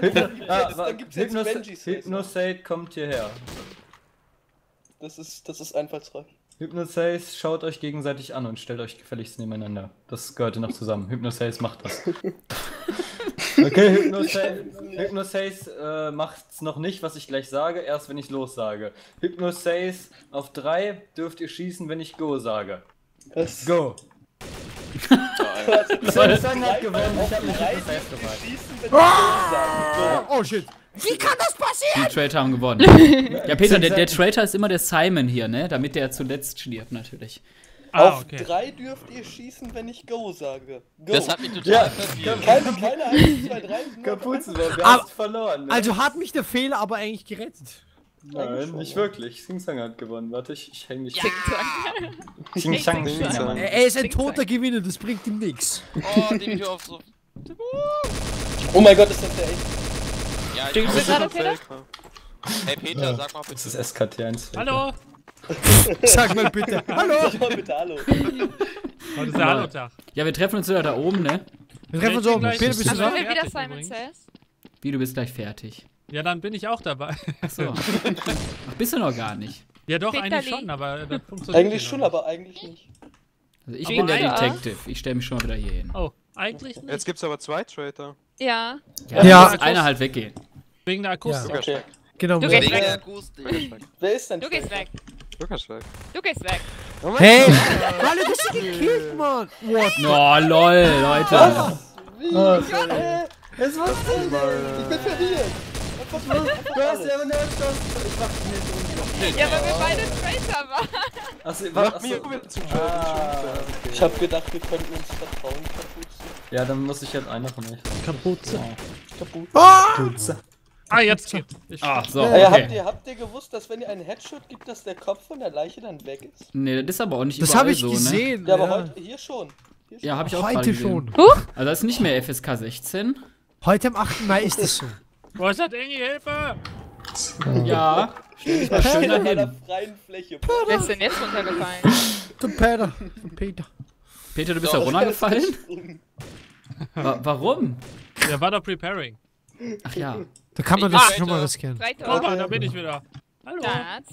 dann, Hypno, ah, gibt's jetzt Hypnos. Hypnosate kommt hierher. Das ist, das ist einfallsreich. Hypnosace schaut euch gegenseitig an und stellt euch gefälligst nebeneinander. Das gehört noch zusammen. Hypnosace macht das. Okay, Hypnosace, Hypnosace äh, macht's noch nicht, was ich gleich sage, erst wenn ich los sage. Hypnosace auf drei dürft ihr schießen, wenn ich Go sage. Das Go! Samsung hat gewonnen, ich hab nicht drei Hypnosace dürft ihr gemacht. schießen, wenn ich sagen. Oh shit. Wie kann das passieren? Die Traitor haben gewonnen. ja, Peter, der, der Traitor ist immer der Simon hier, ne? Damit der zuletzt stirbt, natürlich. Ah, Auf okay. drei dürft ihr schießen, wenn ich Go sage. Go. Das hat mich total Ja, verwirrt. keine, keine 1, 2, 3. Kapuzenmann, du Aber- hast verloren. Ne? Also hat mich der Fehler aber eigentlich gerettet. Nein, nicht wirklich. Singsang hat gewonnen. Warte, ich, ich häng dich. Ja. Singsang. Singsang. Er er ist ein toter Gewinner, das bringt ihm nichts. Oh, nehme ich auf so. Oh mein Gott, ist das der echt. Ja, ich weiß, gerade, das Peter? ist Hey Peter, sag mal Das bitte. ist SKT1. Hallo! Sag mal bitte. Hallo. Sag mal bitte Hallo. Heute ist der Hallo-Tag. Ja, wir treffen uns wieder da oben, ne? Wir treffen uns Ich bin oben. Peter, bist du Also da? wir wieder Simon. Says. Wie, du bist gleich fertig. Ja, dann bin ich auch dabei. Achso. Ach, bist du noch gar nicht. Ja, doch, Victor eigentlich schon, aber das funktioniert Eigentlich schon, aber eigentlich nicht. Also ich Aber bin der ja. Detective. Ich stelle mich schon mal wieder hier hin. Oh, eigentlich nicht. Jetzt gibt's aber zwei Traitor. Ja. Ja, Ja. muss einer halt weggehen. Wegen der Akustik. Okay. Genau. Du gehst weg. Wer ist denn Du gehst weg. Lukas weg. Du gehst weg. Oh Hey! Alle, du bist gekillt, Mann! What? Oh, lol, Leute. Wie? Ah, Hä? Es war Ich bin verwirrt. Du hast ja immer Ich mach dich nicht Ja, weil wir beide Traitor waren. Achso, Mach achso. mir zu Ah, Ich hab gedacht, wir könnten uns vertrauen, Kapuze. Ja, dann muss ich halt einer von euch. Kapuze. Kapuze. Kapuze. Ah, jetzt geht. Ich Ah, so, Äh, habt, okay. ihr, habt ihr gewusst, dass wenn ihr einen Headshot gibt, dass der Kopf von der Leiche dann weg ist? Nee, das ist aber auch nicht Das überall habe ich so, ne? gesehen. Ja, aber ja. heute, hier schon. Hier schon. Ja, habe ich auch Heute gesehen. schon. Also das ist nicht mehr FSK 16. Heute am 8. Mai ist es so. Wo ist das Engi? Hilfe! Ja. Stell dich mal schön einer dahin. freien Fläche. Wer ist denn jetzt runtergefallen? Der Peter. Peter. Peter, du bist da runtergefallen? Wa warum? Der war doch preparing. Ach ja. Da kann man Ich das schon mal riskieren. Guck mal, da bin ich wieder. Hallo. Schatz.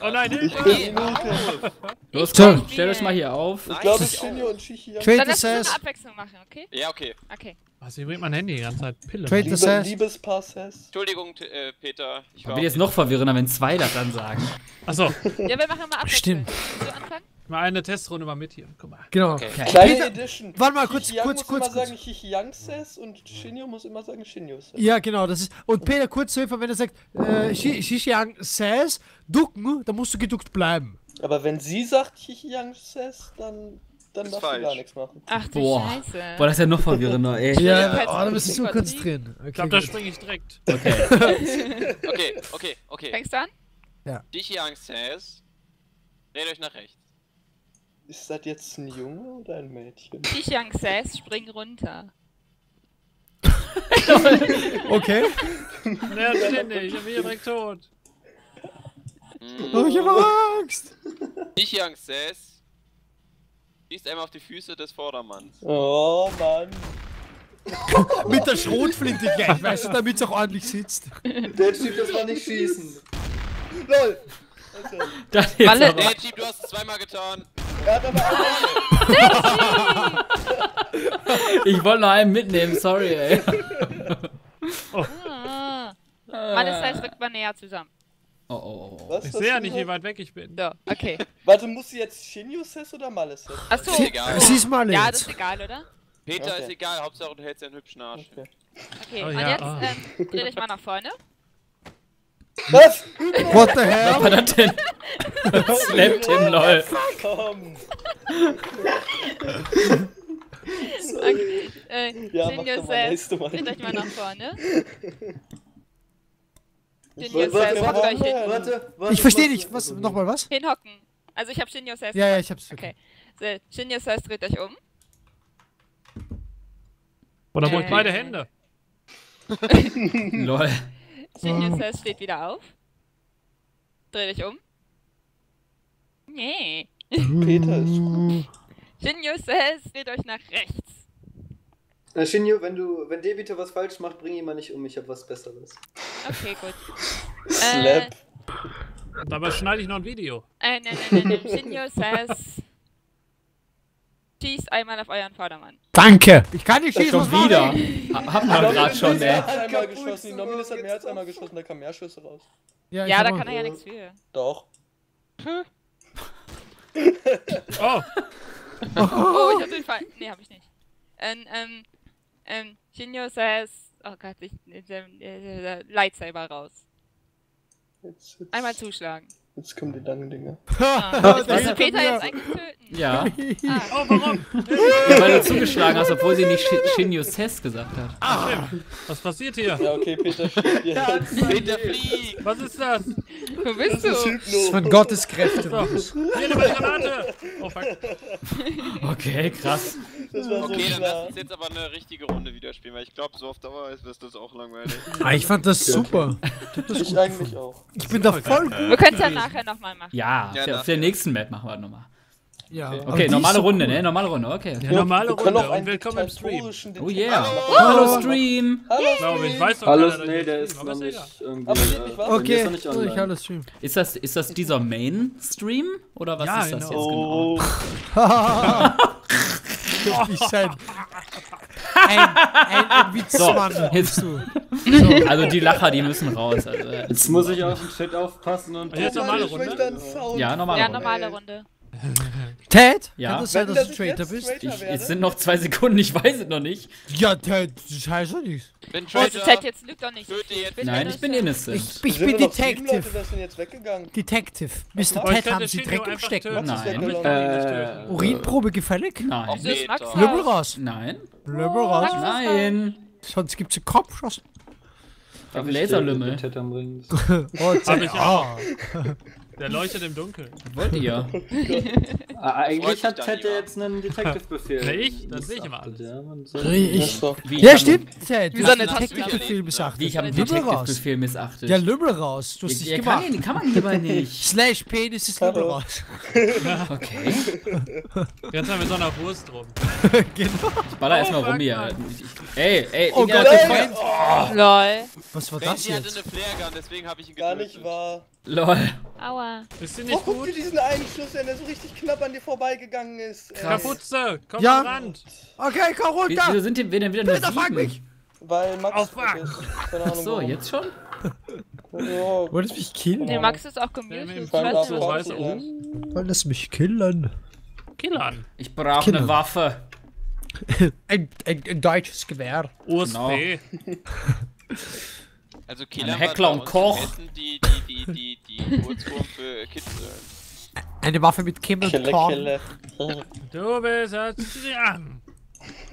Oh nein, Ich Hilfe! bin Minute. Los, So. komm, stellt euch mal hier auf. Ich glaube, Shinjo und Shichi haben Traitor Dann lass uns so says. eine Abwechslung machen, okay? Ja, okay. Okay. Was, hier bringt mein Handy die ganze Zeit Pille. Trade- Liebe, says. Liebespaar-Says. Entschuldigung, T- äh, Peter. Ich war Wird jetzt noch verwirrender, wenn zwei das dann sagen. Achso, Ja, wir machen mal Abwechslung. Stimmt. Willst du anfangen? Mal eine Testrunde mal mit hier. Guck mal. Genau. Okay. Kleine Peter- Edition. Warte mal, kurz, Chichi Yang kurz, muss kurz, immer kurz. sagen Chichi Yang says und Shinjo muss immer sagen Shinjo says. Ja, genau, das ist. Und Peter, kurz zu Hilfe, wenn er sagt, äh, says, ducken, dann musst du geduckt bleiben. Aber wenn sie sagt Chichi Yang says, dann, dann darfst du falsch. gar nichts machen. Ach du Boah. Scheiße. Boah, das ist ja noch verwirrender, ey. Ja, Ja, oh, da bist du so Partie. konzentrieren. Okay, Ich glaube, da springe ich direkt. Okay. Okay, okay, okay. Fängst du an? Dichiang says. Dreht euch nach rechts. Ist das jetzt ein Junge oder ein Mädchen? Xixang says, spring runter. okay. Ja, steht nicht. Ich bin hier direkt tot. Oh, ich hab Angst. Dichiang says. Schießt einmal auf die Füße des Vordermanns. Oh Mann. Mit der Schrotflinte gleich, weißt du, damit es auch ordentlich sitzt. Der Typ, das war nicht schießen. LOL! Das jetzt Walle- aber. Nee, Jeep, du hast es zweimal getan. Er hat aber. Ich wollte noch einen mitnehmen, sorry, ey. Ah. Mann, das heißt, rückt mal näher zusammen. Oh, oh, oh. Was, Ich was sehe ja nicht, wie weit weg ich bin. So, okay. Warte, muss sie jetzt Shinjo says oder Male says? Achso. Ist egal. Sie ist mal Ja, das ist egal, oder? Peter Okay. ist egal, Hauptsache du hältst einen hübschen Arsch. Okay. Okay, Oh und ja, jetzt ah. ähm, dreh dich mal nach vorne. Was? What the Was hell? war das denn? Slappt him, lol. Komm! Okay. Äh, Ja, mach doch mal says, nächste Mal. dreht euch mal nach vorne. Ich warte, euch. Warte, warte. Ich verstehe nicht. Was? Nochmal was? Hinhocken. Also ich hab Shinjo says. Ja, ja, ich hab's. Okay. So, Shinjo says, dreht euch um. Oder ruhig Äh. beide Hände. Lol. Shinjo says, steht wieder auf. Dreh dich um. Nee. Peter ist gut. Shinjo says, dreht euch nach rechts. Äh, Shinju, wenn du, wenn Debito was falsch macht, bring ihn mal nicht um, ich hab was Besseres. Okay, gut. Äh, Slap. Dabei schneide ich noch ein Video. äh, nein, nein, nein, nein. Shinjo says. Schießt einmal auf euren Vordermann. Danke. Ich kann nicht schießen. Schon wieder. denn? Ha- Hat man gerade schon, ey. hat einmal geschossen, die Nominis hat mehr als einmal geschossen, da kamen mehr Schüsse raus. Ja, ich Ja, da kann er ja nichts für. Doch. Oh, Oh, ich hab den Fall. Nee, hab ich nicht. Ähm, ähm, ähm, Shinjo says. Oh Gott, ich. Äh, äh, äh, Lightsaber raus. Einmal zuschlagen. Jetzt kommen die langen Dinge. Ah, willst du hinter Peter jetzt eigentlich töten? Ja. Ah, oh, warum? ja, weil du zugeschlagen hast, obwohl sie nicht Shi- Shinju Ses gesagt hat. Was passiert hier? Ja, okay, Peter steht jetzt. Peter fliegt! Was ist das? wo bist Das ist du? Hypno. Von Gottes Kräfte. So. Hier, eine Granate! Oh, fuck. Okay, krass. Das war so Okay, dann lass uns jetzt aber eine richtige Runde wieder spielen, weil ich glaube, so auf Dauer ist das auch langweilig. Ah, ich fand das super. Ich eigentlich auch. Ich bin da voll. Wir können es ja nachher nochmal machen. Ja, Ja, auf der- na. auf der nächsten Map machen wir nochmal. Ja. Okay, normale so Runde, cool. ne? Normale Runde, okay. Ja, normale Runde und willkommen im Stream. Oh yeah. machen. Hallo Stream! Hallo, Glaube ich, Stream. weiß doch Hallo, nee, wir der ist aber noch nicht irgendwie. Äh, mir Okay, ist noch nicht online. alles Stream. Ist das, ist das dieser Main-Stream? Oder was Ja, ist das genau. jetzt genau? Oh, Dürfte nicht sein. Ein, ein, ein Witzmann So, bist du. Also die Lacher, die müssen raus. Also, äh, Jetzt muss ich auf den Chat aufpassen und. Und jetzt normale Runde? ja, normale Ja, Runde. normale Runde. Ted? Ja. Kann das sein, dass du ich Traitor jetzt bist? Traitor Ich, es sind noch zwei Sekunden, ich weiß es noch nicht. Ja, Ted, das heißt doch nichts. Bin Oh, Traitor. Ted, jetzt lügt doch nicht. Jetzt. Nein, ich bin innocent. Ich, ich bin Detective. Leute, das sind jetzt weggegangen. Detective. Mr. Ich Ted haben Sie Dreck im Stecken. Nein. Ich Äh. Urinprobe gefällig? Nein. Lümmel raus? raus. Nein. Lümmel raus. Max- Nein. Sonst gibt's einen Kopfschuss. Auf Laserlümmel. Chat am Ring. Oh, Hab ich ah. Der leuchtet im Dunkeln. Wollt ihr? Ah, eigentlich hat ja jetzt einen Detective-Befehl. Na, ich? Das sehe ich immer alles. Ja, Nee, ich. So. Wie, Ja, ich stimmt, Ted. Wie Du hast eine Taste- Detective-Befehl missachtet. Wie, ich habe einen. Detective-Befehl missachtet. Ja, Lümmel raus. Du hast ja, gemacht. kann, kann man hierbei nicht. Slash Penis ist Hallo. raus. Okay. Jetzt haben wir so einer Wurst drum. genau. Ich baller erstmal rum hier. Ich- Ey, ey, Oh ich Gott, den Freund. Lol. Was war das Benji hatte jetzt? eine Flaregun, deswegen habe ich ihn Gar nicht wahr. Lol. Aua. Ist die Oh, nicht guck dir gut? diesen einen Schuss, an, der so richtig knapp an dir vorbeigegangen ist. ey. Kaputze, komm Ja. am Rand. Okay, komm Wie- Wieso runter. sind wir denn wieder nur Peter, frag sieben? mich. Weil Max weg ist. Keine Ahnung so, warum. jetzt schon? Ja, Wolltest du mich killen? Nee, Max ist auch. Ja, Ich weiß nicht, was. Wolltest du mich killen? Killern. Ich brauche eine Waffe. Ein, ein, ein deutsches Gewehr. USP. Also Killer Ein Heckler und Koch. Die, die, die, die, Kurzform für Kids. äh. Eine Waffe mit Kim und Korn. Kille. Du bist. Ja.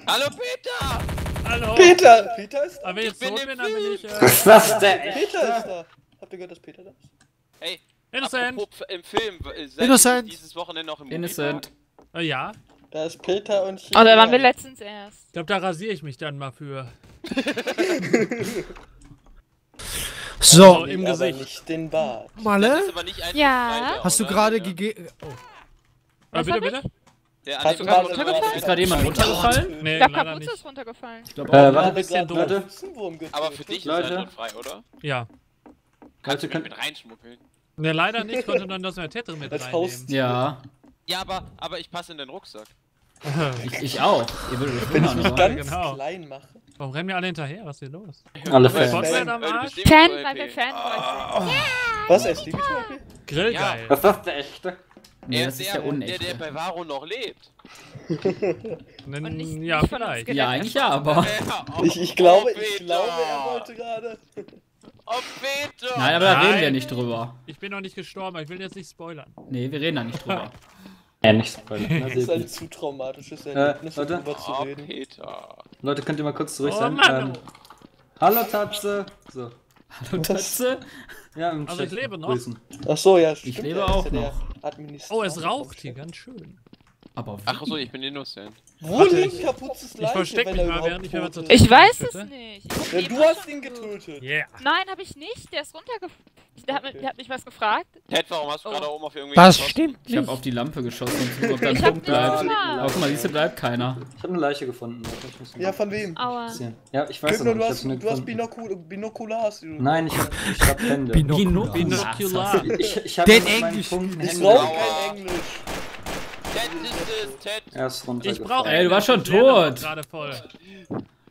Hallo Peter! Hallo. Peter! Peter ist da. Aber ich bin im bin, dann bin ich. Äh, Was das denn? Peter ist da. Habt ihr gehört, dass Peter da ist? Hey, Innocent. apropos im Film, äh, Innocent. dieses Wochenende noch im Innocent. Äh, ja. Da ist Peter und Oh, da waren wir letztens erst. Ich glaube, da rasiere ich mich dann mal für. So, Also im Gesicht. nicht den Bart. Malle, ist aber nicht einfach Ja. hast du gerade Ja. gegeben. Oh. Äh, Was bitte, bitte? Der Hast du gerade runtergefallen? Ist gerade jemand runtergefallen? Nee, Ich glaube, leider Kapuze nicht. ist runtergefallen. Ich glaube Äh, warte, Ein bisschen Leute. Aber für dich ist Leute. er schon frei, oder? Ja. Kannst du mich mit reinschmuggeln? Ne, leider nicht. Konnte dann das Tetris mit Als reinnehmen. Haus- Ja, Ja, aber, aber ich passe in den Rucksack. ich, ich auch. Ihr würdet mich Wenn ich mich ganz klein mache. Warum rennen wir alle hinterher? Was ist hier los? Alle Fans. Fan, weil wir. Fanboys sind. Was, SDB zum Beispiel? Grillgeil. Was ist das der echte? Nee, Er das ist ist der, der der, der bei Varo noch lebt. Und nicht- ja, nicht vielleicht. Ja, eigentlich ja, aber. Ja, Ich, ich glaube, oh, ich glaube, er wollte gerade. Oh, Peter! Nein, aber da reden wir Nein. nicht drüber. Ich bin noch nicht gestorben, aber ich will jetzt nicht spoilern. Nee, wir reden da nicht drüber. Ja, nicht spoilern. Na, Das ist ein zu traumatisches Äh, Erlebnis, um warte. darüber zu Oh, reden. Peter. Leute, könnt ihr mal kurz ruhig Oh sein? Ähm, hallo Tatze. So. Hallo Tatze. Ja, im Also ich lebe noch. grüßen. Ach so, ja, stimmt. lebe ist auch ja der noch. Oh, es raucht hier ganz schön. Aber wie? Ach so, ich bin innocent. Wo Warte, liegt ich- Kapuzes ich Leiche, versteck wenn mich er mal, während ich mir was Ich weiß es nicht. Ich hab Ja, du auch hast ihn getötet. Yeah. Nein, habe ich nicht. Der ist runtergefallen. Der hat, der hat mich was gefragt. Ted, warum hast du Oh. gerade oben auf irgendwie Das geschossen? stimmt Ich habe nicht. auf die Lampe geschossen ob da ein hab Punkt nicht bleibt. gemacht. Aber guck mal, siehst du, bleibt keiner. Ich habe eine Leiche gefunden. Ja, von wem? Aua. Ja, ich weiß Kübner, aber du nicht, hast, du hast. Binokul Binokular. hast du. Nein, ich hab, ich hab Hände. Binokular. Binokular. Ich, ich hab Den Englisch. Punkten Ich brauche Aua. kein Englisch. Ted ist es, Ted. Er ist runtergefallen. Ich brauche. Ey, du warst schon tot. Gerade voll.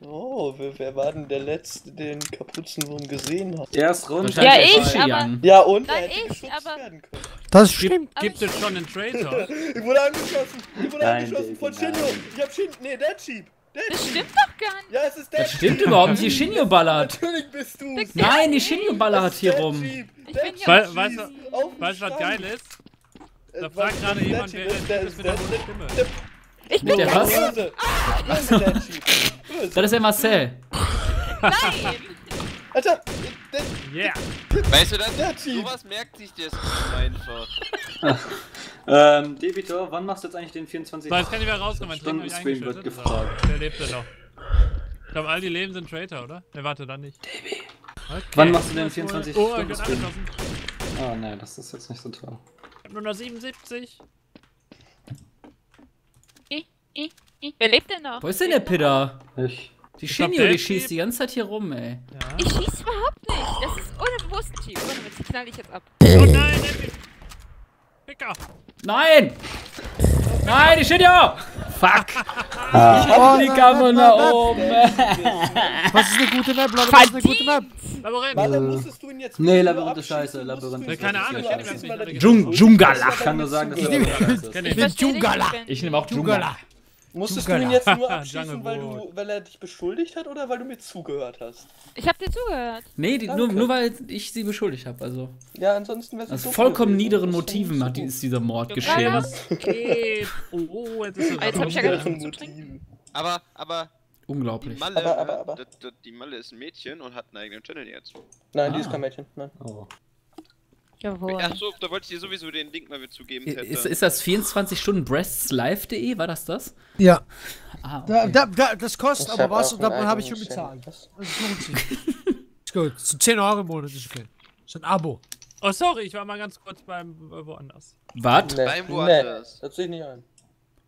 Oh, wer, wer war denn der Letzte, den Kapuzenwurm gesehen hat? Er ist runter. Ja, ich, aber-. Ja, und? Nein, er ich, aber- werden können. Das stimmt. Gibt es schon einen Traitor? Ich wurde angeschossen. Ich wurde Nein, angeschossen von. Shinjo. Ich hab Shin... Nee, Dead Sheep. Dead Das Sheep. stimmt doch gar nicht. Ja, es ist Dead Das stimmt überhaupt nicht, die Shinjo ballert. Natürlich bist du. Nein, die Shinjo ballert hier rum. Ich bin Weil- Sheep. weißt du- was geil ist? Äh, Da fragt gerade jemand, Sheep? wer ist der- mit der hohen Stimme? Ich Mit bin der was? Böse. Böse Dead Sheep. Das ist der Marcel. Nein. Alter, Yeah. Weißt du das? Sowas merkt sich der einfach. Ähm, Debitor, wann machst du jetzt eigentlich den 24 So, jetzt kann ich wieder rauskommen. Mein Stream Stunden hab ich Stream wird gefragt? Der lebt ja noch. Ich glaube, all die Leben sind Traitor, oder? Ne, warte, dann nicht. Okay. Wann machst du den Was wohl- 24 Oh, ich Stunden Stream? angeschossen. Oh ne, das ist jetzt nicht so toll. Ich hab nur noch 77. I, I, I. Wer lebt denn noch? Wo ist denn der Pitter? Ich. Die Ich der die schießt die ganze Zeit hier rum, ey. Ja. Ich schieß überhaupt nicht. Das ist unbewusst ein Typ. Ohne Witz, die knall ich jetzt ab. Oh nein, Epi. Ficker. Nein! Nein, die Shinjo! Fuck! Oh, Die nein, Kammer nein, nach oben. Was ist eine gute Map, Leute? Was ist eine gute Map? Labyrinth. Walle, musstest du ihn jetzt Nee, Labyrinth ist scheiße, Labyrinth ist Keine Ahnung, ich kenn ihn nicht, er ich? Ich kann nur sagen, dass Ich er nehme scheiße ist. Ich ich. Ich nehme auch Dschungala. Musstest du ihn jetzt nur abschießen, weil, du, weil er dich beschuldigt hat oder weil du mir zugehört hast? Ich hab dir zugehört. Nee, die, nur, nur weil ich sie beschuldigt habe. Also, Ja, ansonsten wäre es aus doof vollkommen gewesen. niederen Motiven hat, die- so ist dieser Mord Ja, geschehen. Geht. Oh, oh, jetzt ist er Ah, jetzt hab ich ja gar nicht. Aber, aber, die Unglaublich. Malle, Aber, aber, aber. Das, die Malle ist ein Mädchen und hat einen eigenen Channel jetzt. Nein, die ist Ah. kein Mädchen. Nein. Oh. Jawohl. Achso, da wollte ich dir sowieso den Link mal wieder zugeben. Ist, ist das 24 Stunden breastslive.de? War das das? Ja, Ah, da, okay. da, da, das kostet Ich aber was und dann habe ich schon bezahlt. Das lohnt sich. ist gut. So 10 Euro im Monat ist okay. So ein Abo. Oh, sorry, ich war mal ganz kurz beim äh, woanders. Was? Nee, Beim nee, woanders. das sehe ich nicht ein.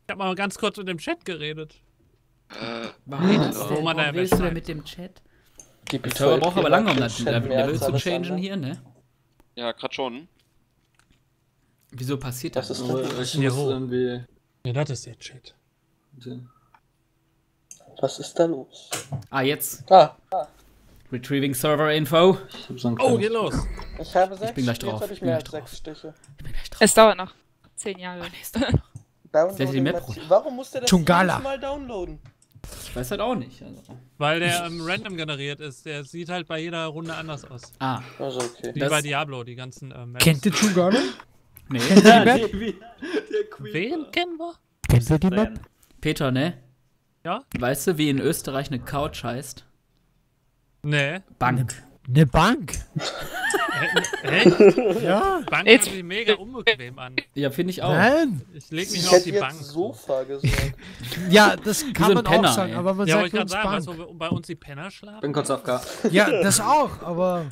Ich hab mal ganz kurz mit dem Chat geredet. Warum redest Wo du man da ja warum redest du denn Bescheid. mit dem Chat? Die Server braucht aber lange, um das Level zu changen hier, ne? Ja, grad schon. Wieso passiert Das das? ist richtig. ich Ja, muss hoch. irgendwie. Ja, das ist der Chat. Was ist da los? Ah, jetzt. Ah, Retrieving Server Info. Ich hab so Oh, geht los. ich habe sechs. bin gleich drauf, ich ich bin gleich sechs Stiche. Ich bin gleich drauf. Es dauert noch 10 Jahre. Seid ihr die Map Mati- Warum muss der das Chungala. jedes Mal downloaden? Ich weiß halt auch nicht. Also. Weil der ähm, random generiert ist. Der sieht halt bei jeder Runde anders aus. Ah, Also okay. Wie Das- bei Diablo, die ganzen ähm, Maps. Kennt ihr Chungala? nee. Kennt ihr die Map? Wen kennen wir? Kennt ihr die Map? Peter, ne? Ja? Weißt du, wie in Österreich eine Couch heißt? Nee. Bank. Eine Bank. Hä? Ja. Bank hört sich mega unbequem an. Ja, finde ich auch. Nein. Ich leg mich Ich auf hätte die jetzt Bank. Sofa gesagt. Ja, das kann man Penner, auch sagen, ey. aber man Ja, sagt uns sagen, weißt Bank. du, wo bei uns die Penner schlafen? Bin kurz auf K. Ja, das auch, aber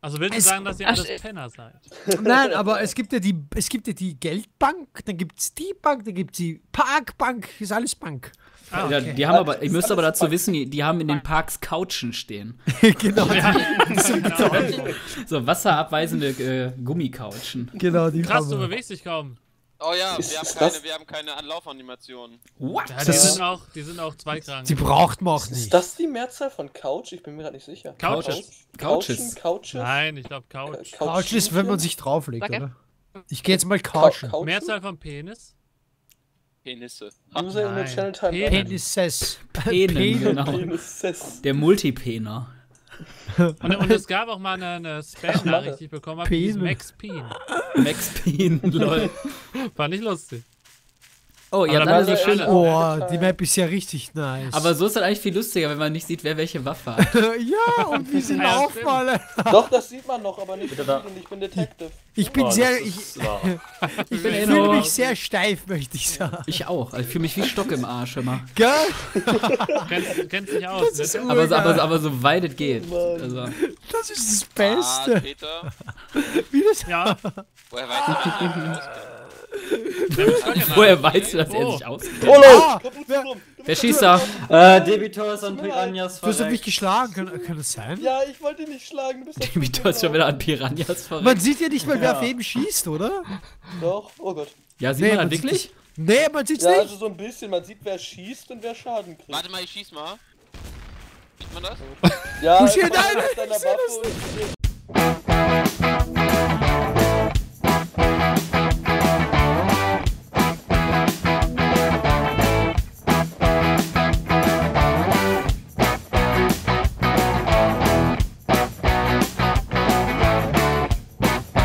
Also willst du Es- sagen, dass ihr Ach, alles shit. Penner seid? nein, aber es gibt ja die es gibt ja die Geldbank, dann gibt's die Bank, dann gibt's die Parkbank, ist alles Bank. Ah, okay. die haben aber, ihr ist müsst aber dazu wissen, die, die haben in den Parks Couchen stehen. genau, So wasserabweisende äh, Gummicouchen. genau, die Krass, haben du bewegst dich kaum. Oh ja, Ist- wir haben ist keine, das- wir haben keine Anlaufanimationen. What? Ja, die ist- sind auch, die sind auch zweigrangig. Die braucht man auch Ist nicht. das die Mehrzahl von Couch? Ich bin mir gerade nicht sicher. Couches. Couches. Couchen, Couches. Nein, ich glaube Couch. Couch ist, wenn man sich drauflegt, Danke. oder? Ich gehe jetzt mal Couch. couchen. Mehrzahl von Penis? Penisse. User in the. Channel Time. Penis. Penises. Penen, genau. Penises. Der Multipener. Und, und es gab auch mal eine, eine Spam-Nachricht, die ich bekommen habe. Max Peen. Max Peen, lol. War nicht lustig. Oh, ihr Aber habt da alle waren so wir schön. Oh, die Map ist ja richtig nice. Aber so ist das eigentlich viel lustiger, wenn man nicht sieht, wer welche Waffe hat. ja, und wir sind Ja, mal. Doch, das sieht man noch, aber nicht Bitte viel da. und ich bin Detective. Ich bin Oh, sehr. das Ich, ist ich bin fühle mich sehr steif, möchte ich sagen. Ich auch. Also ich fühle mich wie Stock im Arsch immer. Gell? Kennt, kennt sich aus. Das ist ne? Aber so, aber, aber so weit es geht. Mann. Also, Das ist das Ah, Beste. Peter. Wie das Ja, Woher weißt du, auskenne? woher weißt du, dass er sich auskennt? Oh, Ah, Wer bist schießt da? Äh, Debitors und Piranhas Du hast doch mich verreckt. geschlagen, kann, kann das sein? Ja, ich wollte ihn nicht schlagen, du hast schon wieder an Piranhas verreckt. Man sieht ja nicht mal, wer Ja. auf wen schießt, oder? Doch, oh Gott. Ja, sieht Nee, man man wirklich? Nee, man sieht's Ja, nicht. also so ein bisschen, man sieht, wer schießt und wer Schaden kriegt. Warte mal, ich schieß mal. Sieht man das? Ja, hat ich deiner seh Waffe das und